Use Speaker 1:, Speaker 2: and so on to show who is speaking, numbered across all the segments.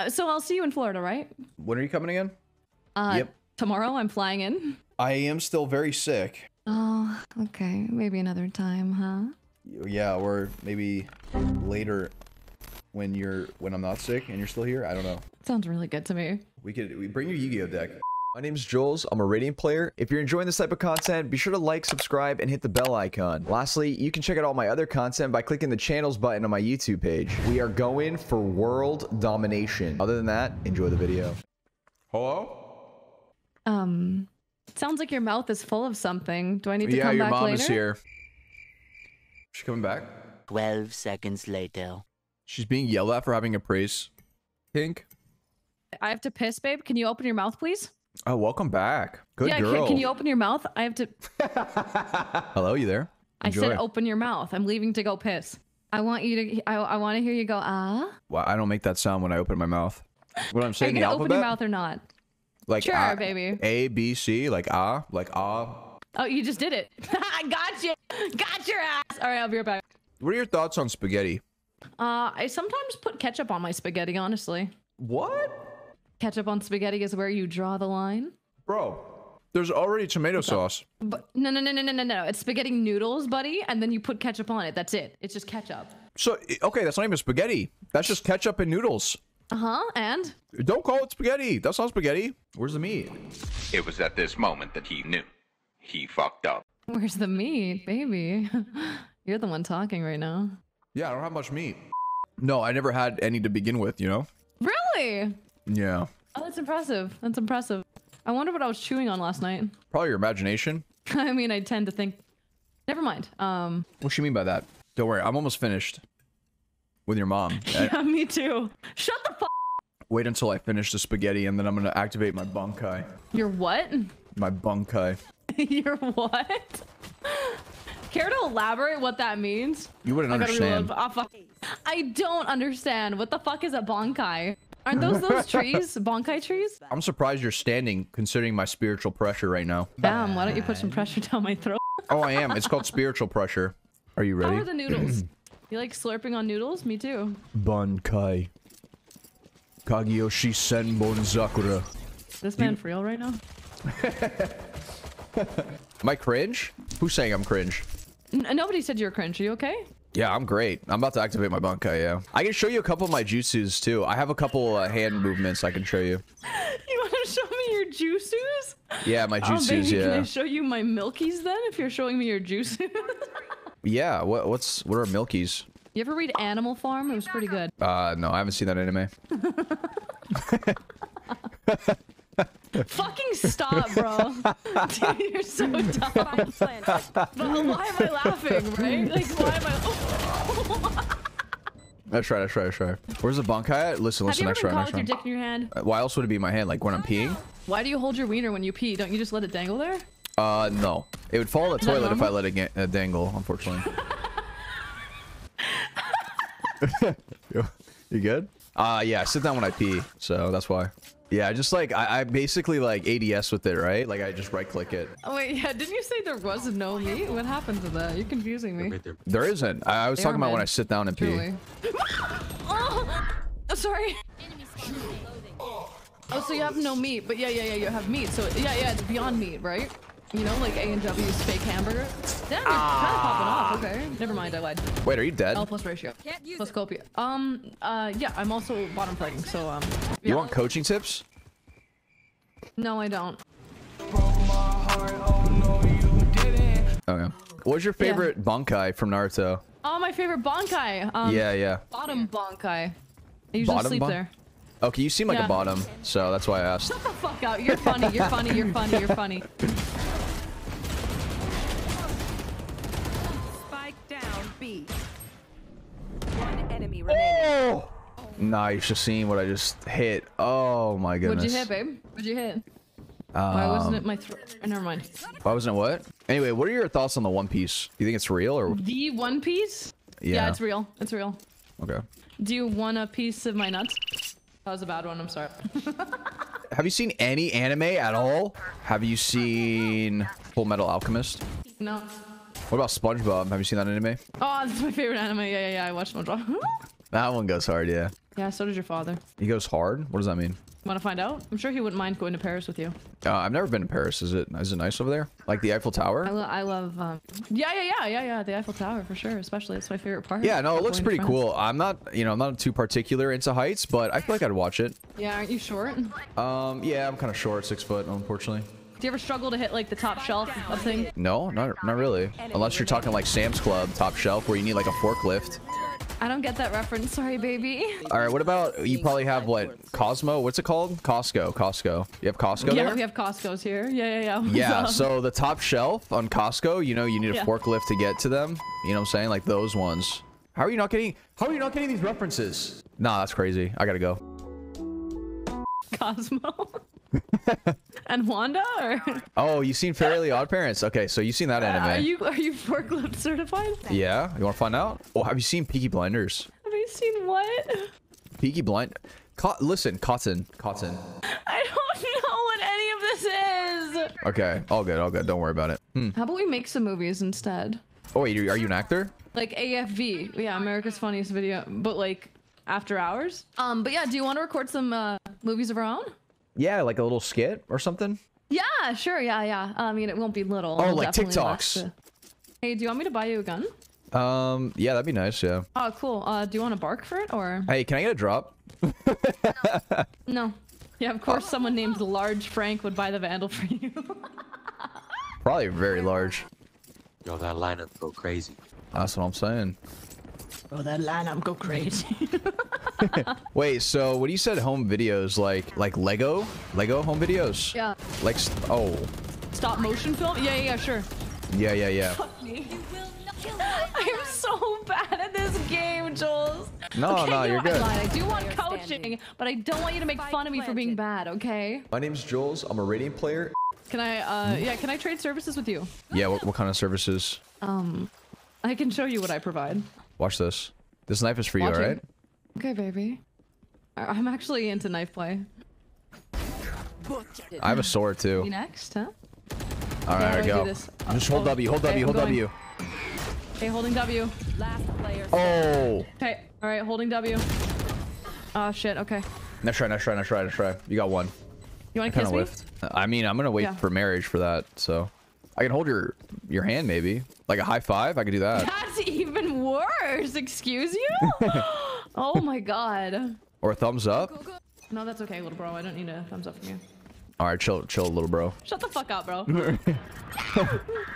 Speaker 1: Uh, So I'll see you in Florida, right?
Speaker 2: When are you coming again?
Speaker 1: Uh,
Speaker 2: Yep.
Speaker 1: Tomorrow I'm flying in.
Speaker 2: I am still very sick.
Speaker 1: Oh, okay. Maybe another time, huh?
Speaker 2: Yeah, or maybe later when you're when I'm not sick and you're still here. I don't know.
Speaker 1: Sounds really good to me.
Speaker 2: We could we bring your Yu-Gi-Oh deck.
Speaker 3: My name's Jollz. I'm a Radiant player. If you're enjoying this type of content, be sure to like, subscribe, and hit the bell icon. Lastly, you can check out all my other content by clicking the channels button on my YouTube page. We are going for world domination. Other than that, enjoy the video.
Speaker 2: Hello?
Speaker 1: Um, sounds like your mouth is full of something. Do I need to
Speaker 2: yeah,
Speaker 1: come
Speaker 2: your
Speaker 1: back
Speaker 2: mom
Speaker 1: later?
Speaker 2: is here. She coming back?
Speaker 4: 12 seconds later.
Speaker 2: She's being yelled at for having a praise. Pink.
Speaker 1: I have to piss, babe. Can you open your mouth, please?
Speaker 2: Oh, welcome back. Good
Speaker 1: yeah, can,
Speaker 2: girl.
Speaker 1: can you open your mouth? I have to.
Speaker 2: Hello, you there?
Speaker 1: I said open your mouth. I'm leaving to go piss. I want you to. I, I want to hear you go ah.
Speaker 2: Well, I don't make that sound when I open my mouth. What I'm saying.
Speaker 1: Are you gonna open your mouth or not?
Speaker 2: like
Speaker 1: Sure,
Speaker 2: ah,
Speaker 1: baby.
Speaker 2: A, B, C, like ah, like ah.
Speaker 1: Oh, you just did it. I got you. Got your ass. All right, I'll be right back.
Speaker 2: What are your thoughts on spaghetti?
Speaker 1: Uh, I sometimes put ketchup on my spaghetti. Honestly,
Speaker 2: What?
Speaker 1: Ketchup on spaghetti is where you draw the line.
Speaker 2: Bro, there's already tomato sauce.
Speaker 1: But no, no, no, no, no, no, no. It's spaghetti noodles, buddy, and then you put ketchup on it. That's it. It's just ketchup.
Speaker 2: So, okay, that's not even spaghetti. That's just ketchup and noodles.
Speaker 1: Uh huh. And
Speaker 2: Don't call it spaghetti. That's not spaghetti. Where's the meat?
Speaker 5: It was at this moment that he knew. He fucked up.
Speaker 1: where's the meat, baby? You're the one talking right now.
Speaker 2: Yeah, I don't have much meat. No, I never had any to begin with, you know?
Speaker 1: Really?
Speaker 2: Yeah.
Speaker 1: Oh, that's impressive. That's impressive. I wonder what I was chewing on last night.
Speaker 2: Probably your imagination.
Speaker 1: I mean, I tend to think. Never mind. Um,
Speaker 2: What you mean by that? Don't worry, I'm almost finished with your mom.
Speaker 1: Yeah, me too. Shut the fuck.
Speaker 2: Wait until I finish the spaghetti and then I'm gonna activate my bunkai.
Speaker 1: You're what?
Speaker 2: My bunkai.
Speaker 1: You're what? Care to elaborate what that means?
Speaker 2: You wouldn't
Speaker 1: I
Speaker 2: understand.
Speaker 1: fuck. I don't understand. What the fuck is a bonkai? Aren't those those trees? Bonkai trees?
Speaker 2: I'm surprised you're standing considering my spiritual pressure right now.
Speaker 1: Damn, why don't you put some pressure down my throat?
Speaker 2: Oh, I am. It's called spiritual pressure. Are you ready?
Speaker 1: How are the noodles? you like slurping on noodles? Me too.
Speaker 2: Bunkai. Kageyoshi Senbon Zakura.
Speaker 1: This man for real right now?
Speaker 2: Am I cringe? Who's saying I'm cringe?
Speaker 1: N- nobody said you're cringe. Are you okay?
Speaker 2: Yeah, I'm great. I'm about to activate my bunkai, yeah. I can show you a couple of my jutsus, too. I have a couple uh, hand movements I can show you.
Speaker 1: You want to show me your juices?
Speaker 2: Yeah, my
Speaker 1: Oh,
Speaker 2: jutsus,
Speaker 1: baby, can I show you my milkies then? If you're showing me your juices.
Speaker 2: Yeah, what, what's, what are milkies?
Speaker 1: you ever read Animal Farm? It was pretty good.
Speaker 2: Uh, no, I haven't seen that anime.
Speaker 1: Fucking stop, bro. Dude, you're so dumb. but why am I laughing, right? Like, why am I?
Speaker 2: Let's try, let's try, let's. Where's the bunkai at? Listen, listen, next round, next
Speaker 1: with your
Speaker 2: round.
Speaker 1: dick in your hand?
Speaker 2: Uh, Why else would it be in my hand? Like when I'm peeing?
Speaker 1: Why do you hold your wiener when you pee? Don't you just let it dangle there?
Speaker 2: Uh, no. It would fall in the toilet if I let it uh, dangle, unfortunately. you, you good? Uh, yeah, I sit down when I pee, so that's why. Yeah, just like, I, I basically like ADS with it, right? Like I just right click it.
Speaker 1: Oh wait, yeah. Didn't you say there was no meat? What happened to that? You're confusing me.
Speaker 2: There isn't. I, I was
Speaker 1: They
Speaker 2: talking
Speaker 1: are
Speaker 2: about when I sit down and pee.
Speaker 1: Truly. oh, oh, sorry. Oh, so you have no meat, but yeah, yeah, yeah, you have meat. So yeah, yeah, it's Beyond Meat, right? You know, like A and W's fake hamburger. Damn, you're kind of popping off. Okay, never mind, I lied.
Speaker 2: Wait, are you dead?
Speaker 1: L plus ratio. Plus copia. Um, uh, yeah, I'm also bottom plating, so um.
Speaker 2: You want coaching tips?
Speaker 1: No, I don't.
Speaker 2: Okay. What's your favorite bunkai from Naruto?
Speaker 1: Oh, my favorite bonkai. Um,
Speaker 2: yeah, yeah.
Speaker 1: Bottom bonkai. I usually
Speaker 2: Bottom
Speaker 1: sleep
Speaker 2: bon-
Speaker 1: there.
Speaker 2: Okay, you seem like
Speaker 1: Yeah.
Speaker 2: a bottom, so that's why I asked.
Speaker 1: Shut the fuck out. You're funny. You're funny. You're funny. You're funny.
Speaker 2: Nah, you should have seen what I just hit. Oh my goodness.
Speaker 1: What'd you hit, babe? What'd you hit? Why wasn't it my throat? Never mind.
Speaker 2: Why wasn't it what? Anyway, what are your thoughts on the One Piece? Do you think it's real or?
Speaker 1: The One Piece?
Speaker 2: Yeah.
Speaker 1: it's real. It's real.
Speaker 2: Okay.
Speaker 1: Do you want a piece of my nuts? That was a bad one. I'm sorry.
Speaker 2: Have you seen any anime at all? Have you seen Full Metal Alchemist?
Speaker 1: no.
Speaker 2: What about SpongeBob? Have you seen that anime?
Speaker 1: Oh, that's my favorite anime. Yeah, yeah, yeah. I watched SpongeBob.
Speaker 2: That one goes hard, yeah.
Speaker 1: Yeah, so does your father.
Speaker 2: He goes hard? What does that mean?
Speaker 1: Want to find out? I'm sure he wouldn't mind going to Paris with you.
Speaker 2: Uh, I've never been to Paris. Is it is it nice over there? Like the Eiffel Tower?
Speaker 1: I, lo- I love. Um, yeah, yeah, yeah, yeah, yeah. The Eiffel Tower for sure. Especially, it's my favorite part.
Speaker 2: Yeah, no, it looks pretty cool. I'm not, you know, I'm not too particular into heights, but I feel like I'd watch it.
Speaker 1: Yeah, aren't you short?
Speaker 2: Um, yeah, I'm kind of short, six foot, unfortunately.
Speaker 1: Do you ever struggle to hit like the top shelf of thing?
Speaker 2: No, not not really. Unless you're talking like Sam's Club top shelf, where you need like a forklift.
Speaker 1: I don't get that reference. Sorry, baby.
Speaker 2: All right, what about you? Probably have what Cosmo? What's it called? Costco. Costco. You have Costco
Speaker 1: yeah,
Speaker 2: there?
Speaker 1: we have Costco's here. Yeah, yeah, yeah. What's
Speaker 2: Yeah,
Speaker 1: up?
Speaker 2: so the top shelf on Costco, you know, you need a
Speaker 1: Yeah.
Speaker 2: forklift to get to them. You know what I'm saying? Like those ones. How are you not getting? How are you not getting these references? Nah, that's crazy. I gotta go.
Speaker 1: Cosmo. and Wanda, or
Speaker 2: Oh, you've seen Fairly Odd Parents? Okay, so you've seen that anime?
Speaker 1: are you are you forklift certified?
Speaker 2: Yeah, you want to find out? Oh, have you seen Peaky Blinders?
Speaker 1: Have you seen what?
Speaker 2: Peaky Blind. Co- listen, Cotton, Cotton.
Speaker 1: I don't know what any of this is.
Speaker 2: Okay, all good, all good. Don't worry about it. Hmm.
Speaker 1: How about we make some movies instead?
Speaker 2: Oh wait, are you an actor?
Speaker 1: Like AFV, yeah, America's Funniest Video, but like after hours. Um, but yeah, do you want to record some uh, movies of our own?
Speaker 2: Yeah, like a little skit or something.
Speaker 1: Yeah, sure, yeah, yeah. I mean, it won't be little.
Speaker 2: Oh,
Speaker 1: It'll
Speaker 2: like TikToks.
Speaker 1: to- Hey, do you want me to buy you a gun?
Speaker 2: Um, yeah, that'd be nice. Yeah.
Speaker 1: Oh, cool. Uh, do you want to bark for it or
Speaker 2: Hey, can I get a drop?
Speaker 1: no? Yeah, of course. Someone named Large Frank would buy the Vandal for you.
Speaker 2: Probably very large.
Speaker 6: Yo, that lineup go crazy.
Speaker 2: That's what I'm saying.
Speaker 1: oh, that lineup go crazy.
Speaker 2: Wait, so what you said home videos like like Lego? Lego home videos?
Speaker 1: yeah.
Speaker 2: Like oh,
Speaker 1: Stop motion film? Yeah, yeah, yeah, sure.
Speaker 2: yeah, yeah, yeah.
Speaker 1: I'm so bad at this game, Jollz.
Speaker 2: No,
Speaker 1: okay,
Speaker 2: no,
Speaker 1: you
Speaker 2: you're
Speaker 1: know, I
Speaker 2: good.
Speaker 1: I do want coaching, but I don't want you to make fun of me for being bad, okay?
Speaker 3: My name's Jollz. I'm a Radiant player.
Speaker 1: Can I, uh, yeah, can I trade services with you?
Speaker 2: Yeah, what, what kind of services?
Speaker 1: Um, I can show you what I provide.
Speaker 2: Watch this. This knife is for you,
Speaker 1: Watching.
Speaker 2: alright?
Speaker 1: Okay, baby. I- I'm actually into knife play.
Speaker 2: I have a sword too.
Speaker 1: You next, huh?
Speaker 2: Alright,
Speaker 1: how
Speaker 2: I
Speaker 1: do I do
Speaker 2: go.
Speaker 1: this?
Speaker 2: Just hold
Speaker 1: Oh,
Speaker 2: W, hold
Speaker 1: okay,
Speaker 2: W, hold W.
Speaker 1: Okay, holding W.
Speaker 7: Last player.
Speaker 2: Oh!
Speaker 1: Okay, all right, holding W. Oh shit. Okay.
Speaker 2: Nice try, nice try, nice try, nice try. You got one.
Speaker 1: You want to
Speaker 2: Kind
Speaker 1: kiss
Speaker 2: of
Speaker 1: me?
Speaker 2: whiffed. I mean, I'm gonna wait
Speaker 1: Yeah.
Speaker 2: for marriage for that, so. I can hold your your hand maybe. Like a high five, I could do that.
Speaker 1: That's even worse. Excuse you? oh my god.
Speaker 2: Or a thumbs up.
Speaker 1: No, that's okay, little bro. I don't need a thumbs up from you.
Speaker 2: Alright, chill, chill, little bro.
Speaker 1: Shut the fuck up, bro.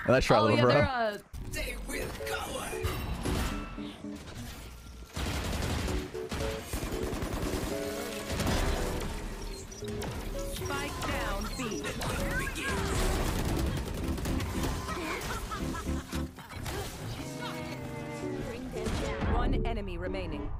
Speaker 2: Let's try,
Speaker 1: oh
Speaker 2: little
Speaker 1: yeah,
Speaker 2: bro.
Speaker 1: they're.
Speaker 7: Spike down B. One enemy remaining.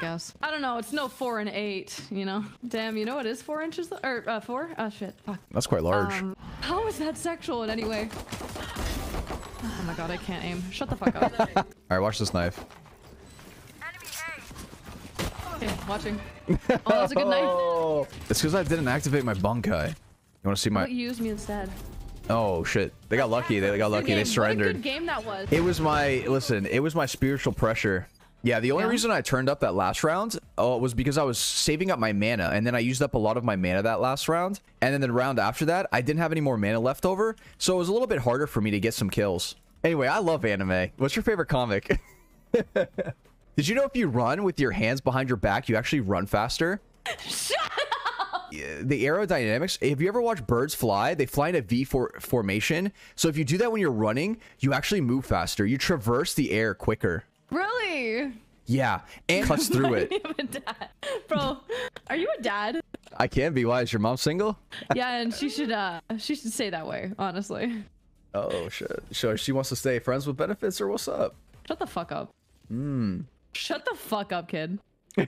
Speaker 1: Guess. I don't know. It's no four and eight, you know. Damn, you know it is four inches or uh, four? Oh shit. Fuck.
Speaker 2: That's quite large.
Speaker 1: Um, how is that sexual in any way? Oh my god, I can't aim. Shut the fuck up.
Speaker 2: Alright, watch this knife.
Speaker 1: okay, watching. Oh, that was a good knife.
Speaker 2: It's because I didn't activate my bunkai. You want to see my?
Speaker 1: don't use me instead?
Speaker 2: Oh shit! They got lucky. They got lucky.
Speaker 1: Good
Speaker 2: They
Speaker 1: game. What a
Speaker 2: surrendered.
Speaker 1: good game that was.
Speaker 2: It was my listen. It was my spiritual pressure. Yeah, the only
Speaker 1: Yeah?
Speaker 2: reason I turned up that last round oh, was because I was saving up my mana, and then I used up a lot of my mana that last round, and then the round after that, I didn't have any more mana left over, so it was a little bit harder for me to get some kills. Anyway, I love anime. What's your favorite comic? Did you know if you run with your hands behind your back, you actually run faster? the aerodynamics if you ever watch birds fly they fly in a v for formation so if you do that when you're running you actually move faster you traverse the air quicker
Speaker 1: Really?
Speaker 2: yeah and cuts through it
Speaker 1: You have a dad. Bro, are you a dad?
Speaker 2: i can be why is your mom single
Speaker 1: Yeah, and she should uh she should stay that way, honestly.
Speaker 2: oh shit so she wants to stay friends with benefits or what's up
Speaker 1: Shut the fuck up. Shut the fuck up, kid.